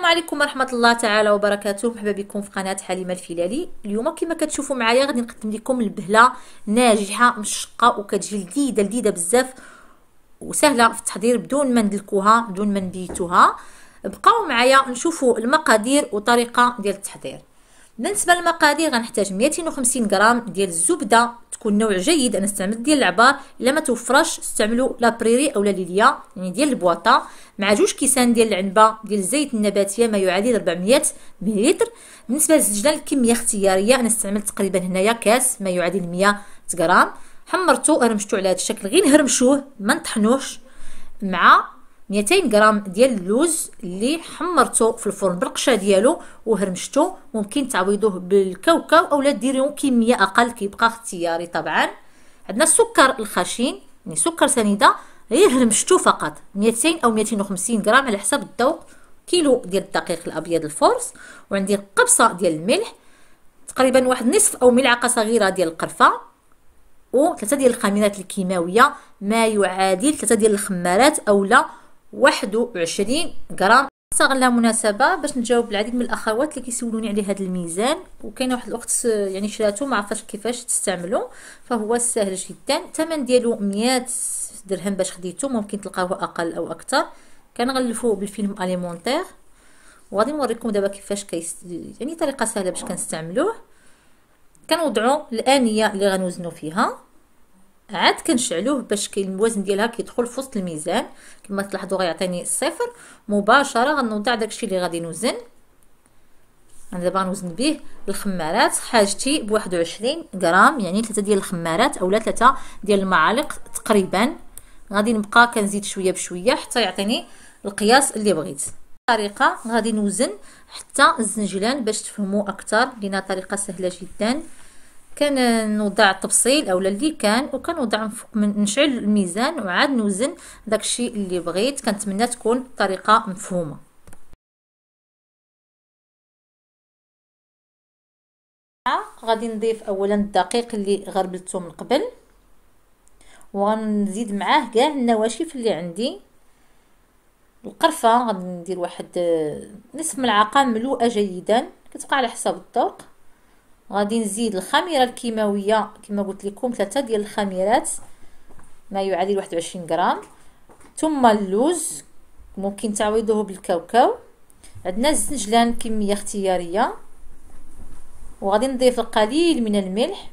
السلام عليكم ورحمة الله تعالى وبركاته. مرحبا بكم في قناة حليمة الفلالي. اليوم كما كتشوفوا معايا غادي نقدم لكم البهلة ناجحة مشقة وكتجي لذيذة لذيذة بزاف وسهلة في التحضير بدون ما ندلكوها بدون ما نبيتوها. بقاو معايا نشوفوا المقادير وطريقة ديال التحضير. بالنسبة للمقادير غنحتاج 250 غرام ديال الزبدة. تكون نوع جيد أنا استعملت ديال العبار إلا ما توفرش استعملوا لا بريري أو لا ليليا يعني ديال البواطة. مع جوج كيسان ديال العنبة ديال الزيت النباتية ما يعادل 400 ملل بالنسبة للزجلان الكمية اختيارية أنا استعملت تقريبا هنايا كاس ما يعادل 100 غرام. حمرته هرمشتو على هذا الشكل. غير نهرمشوه ما نطحنوش. مع 200 غرام ديال اللوز اللي حمرته في الفرن بالقشة ديالو وهرمشته ممكن تعويضوه بالكاوكاو اولا ديروا كمية أقل كيبقى اختياري طبعا. عندنا السكر الخشين يعني سكر سنيدة غير هرمشتو فقط. 200 أو 250 غرام على حسب الذوق كيلو ديال الدقيق الأبيض الفورس وعندي قبصة ديال الملح تقريبا واحد نصف أو ملعقة صغيرة ديال القرفة. وثلاثة ديال الخميرات الكيماوية ما يعادل ثلاثة ديال الخمارات اولا واحد وعشرين غرام. استغل مناسبة باش نجاوب العديد من الأخوات اللي كيسولوني على هذا الميزان. وكاينه واحد الاخت يعني شراتو ما عرفتش كيفاش تستعملو. فهو سهل جدا. الثمن ديالو 100 درهم باش خديتو ممكن تلقاوه أقل أو أكثر كنغلفوه بالفيلم أليمونتير. وغادي نوريكم دابا كيفاش كيس يعني طريقة سهلة باش كنستعملوه. كنوضعوا الآنية اللي غنوزنوا فيها. عاد كنشعلوه باش الوزن ديالها كيدخل في وسط الميزان. كما تلاحظوا غيعطيني الصفر مباشرة. غنوضع داكشي اللي غادي نوزن. أنا دابا غنوزن به الخمارات. حاجتي ب 21 غرام يعني ثلاثة ديال الخمارات أولا ثلاثة ديال المعالق تقريبا. غادي نبقى كنزيد شوية بشوية حتى يعطيني القياس اللي بغيت. طريقة غادي نوزن حتى الزنجلان باش تفهموا أكثر لينا طريقة سهلة جدا. كنوضع التبصيل أولا اللي كان وكنوضع من نشعل الميزان وعاد نوزن داكشي اللي بغيت. كنتمنى تكون الطريقة مفهومة. غادي نضيف أولا الدقيق اللي غربلته من قبل وغنزيد معاه كاع النواشف اللي عندي. القرفة غادي ندير واحد نصف ملعقة ملوءة جيدا. كتبقى على حسب الذوق غادي نزيد الخميرة الكيماوية. كما قلت لكم ثلاثة ديال الخميرات ما يعادل 21 غرام. ثم اللوز ممكن تعويضوه بالكاوكاو. عندنا الزنجلان كمية اختيارية. وغادي نضيف القليل من الملح.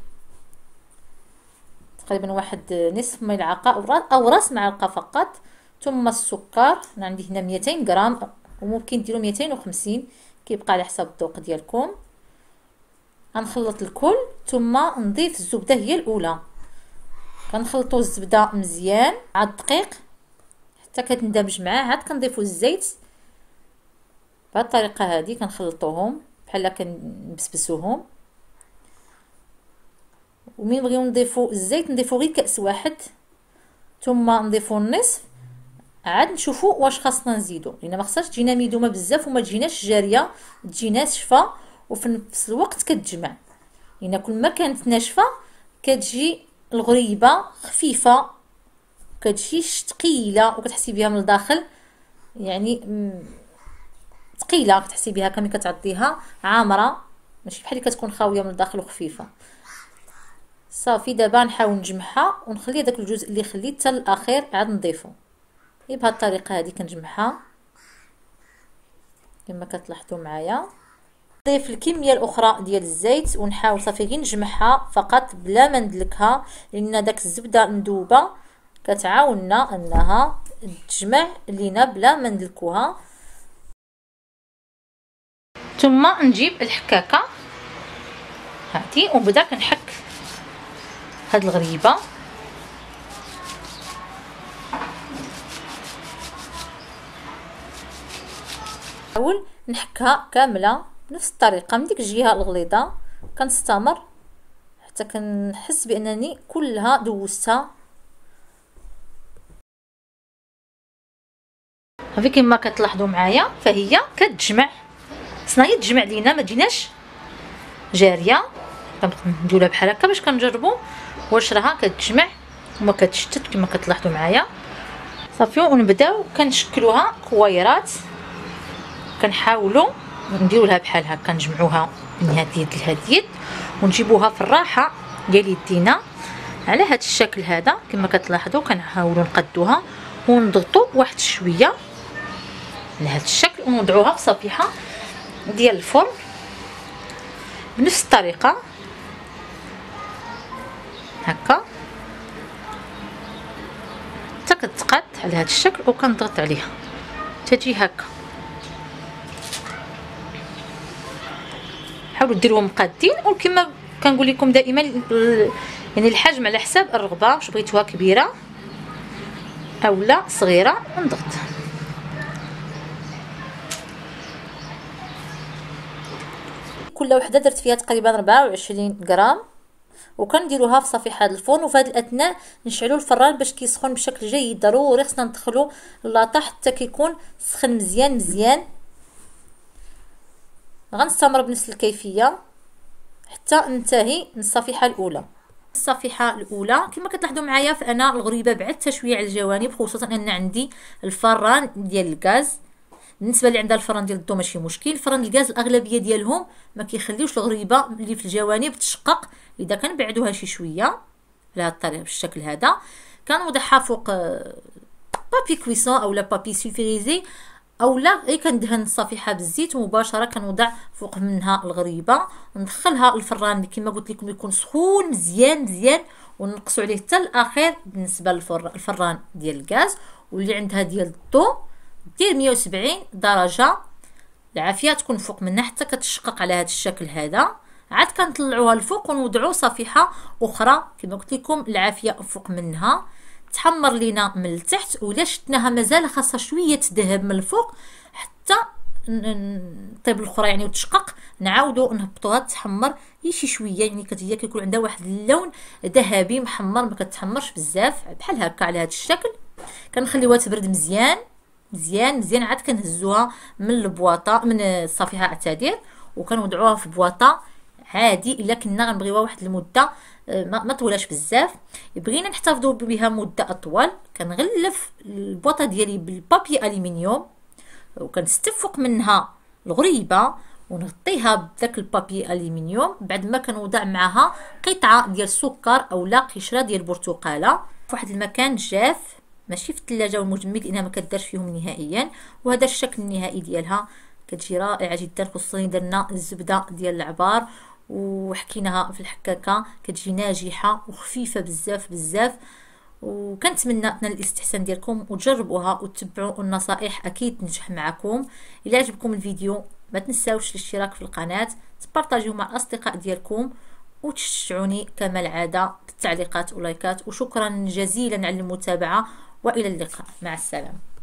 تقريبا واحد نصف ملعقه أو راس معلقه فقط. ثم السكر. أنا عندي هنا 200 غرام وممكن ديروا 250 كيبقى على حسب الذوق ديالكم. غنخلط الكل ثم نضيف الزبدة هي الأولى. كنخلطوا الزبدة مزيان مع الدقيق حتى كتندمج معاه عاد كنضيفوا الزيت. بهذه الطريقة هذه كنخلطوهم بحال كنبسبسوهم. ومين بغيو نضيفوا الزيت نضيفوا غير كأس واحد ثم نضيفوا النصف. عاد نشوفوا واش خاصنا نزيدو. لأن ما خصهاش تجينا ميدومة بزاف وما تجيناش جارية تجي ناشفه وفي نفس الوقت كتجمع. لأن كل ما كانت ناشفة كتجي الغريبة خفيفة كتجيش ثقيلة وكتحسي بها من الداخل. يعني ثقيلة كتحسي بها كمي كتعطيها عامرة ماشي بحال كتكون خاوية من الداخل وخفيفة. صافي دابا نحاول نجمعها ونخلي داك الجزء اللي خليت حتى الأخير عاد نضيفه بهذه الطريقة هذه كنجمعها. كما كتلاحظوا معايا. نضيف الكمية الأخرى ديال الزيت ونحاول صافي غير نجمعها فقط بلا ما ندلكها لأن داك الزبدة مذوبة. كتعاوننا أنها تجمع لينا بلا ما ندلكوها. ثم نجيب الحكاكة. هاتي وبدا كنحك هاد الغريبة. نحاول نحكها كاملة. بنفس الطريقة من ديك الجهة الغليظة كنستمر حتى كنحس بأنني كلها دوزتها. هذه كما كتلاحظوا معايا فهي كتجمع خصنا هي تجمع لينا ما تجيناش جارية. نديروها بحال هكا باش كنجربوا واش راها كتجمع وما كتشتت كما كتلاحظوا معايا. صافي ونبداو كنشكلوها كويرات. كنحاولوا نديرو لها بحال هكا نجمعوها من هاد اليد لهاد اليد ونجيبوها في الراحة ديال يدينا. على هاد الشكل هذا كما كتلاحظوا كنحاولوا نقدوها ونضغطوا واحد شوية على هاد الشكل ونوضعوها في صفيحة ديال الفرن بنفس الطريقة. هكا. حتى كتقاد على هذا الشكل وكنضغط عليها. تجي هكا. حاولوا ديروهم قادين. وكما كنقول لكم دائما يعني الحجم على حساب الرغبة واش بغيتوها كبيرة اولا صغيرة نضغط كل وحدة درت فيها تقريبا 24 غرام. وكنديروها في صفيحة الفرن. وفي هذه الأثناء نشعلوا الفران باش كيسخن بشكل جيد. ضروري خصنا ندخلوا اللاطه حتى كيكون سخن مزيان مزيان. غنستمر بنفس الكيفية حتى ننتهي من الصفيحه الأولى. الصفيحه الأولى كما كتلاحظوا معايا فأنا الغريبة بعدتها شوية على الجوانب خصوصا أن عندي الفران ديال الغاز. بالنسبة اللي عندها الفران ديال الضو ماشي مشكل. الفران الغاز الأغلبية ديالهم ما كيخليوش الغريبة اللي في الجوانب تشقق إذا كنبعدوها شي شوية على هذه الطريقة بالشكل هذا. كنوضعها فوق papier cuisson اولا papier sulfurisé اولا غير كندهن الصفيحة بالزيت ومباشرة كنوضع فوق منها الغريبة. ندخلها الفران كما قلت لكم يكون سخون مزيان مزيان. ونقصوا عليه حتى الأخير بالنسبة للفران ديال الغاز. واللي عندها ديال الضو دير 170 درجة. العافية تكون فوق منها حتى كتشقق على هذا الشكل هذا. عاد كنطلعوها الفوق ونوضعوا صفيحة أخرى. كما قلت لكم العافية فوق منها. تحمر لينا من التحت ولا شتناها مازال خاصها شوية تذهب من الفوق حتى طيب الأخرى يعني وتشقق. نعاودوا نهبطوها تحمر شي شوية يعني كتجي كيكون عندها واحد اللون ذهبي محمر ما كتحمرش بزاف بحال هكا على هذا الشكل. كنخليوها تبرد مزيان مزيان مزيان عاد كنهزوها من البواطة من الصفيحه أعتذر وكنوضعوها في بواطة عادي إلا كنا غنبغيوها واحد المدة آه، ما طولاش بزاف. بغينا نحتفظوا بها مدة أطول. كنغلف البواطه ديالي بالبابي ألومنيوم وكنستف فوق منها الغريبة ونغطيها بداك البابي ألومنيوم. بعد ما كنوضع معها قطعة ديال السكر اولا قشرة ديال البرتقاله في واحد المكان جاف ماشي في الثلاجه والمجمد لأنها ما كدارش فيهم نهائيا. وهذا الشكل النهائي ديالها. كتجي رائعة جدا. خصوصا درنا الزبدة ديال العبار. وحكيناها في الحكاكه كتجي ناجحة وخفيفة بزاف بزاف وكنتمنى نال الاستحسان ديالكم وتجربوها وتتبعوا النصائح أكيد تنجح معكم. إلا عجبكم الفيديو ما تنساوش الاشتراك في القناة تبارطاجيو مع الاصدقاء ديالكم وتشجعوني كما العادة بالتعليقات ولايكات وشكرا جزيلا على المتابعة وإلى اللقاء. مع السلامة.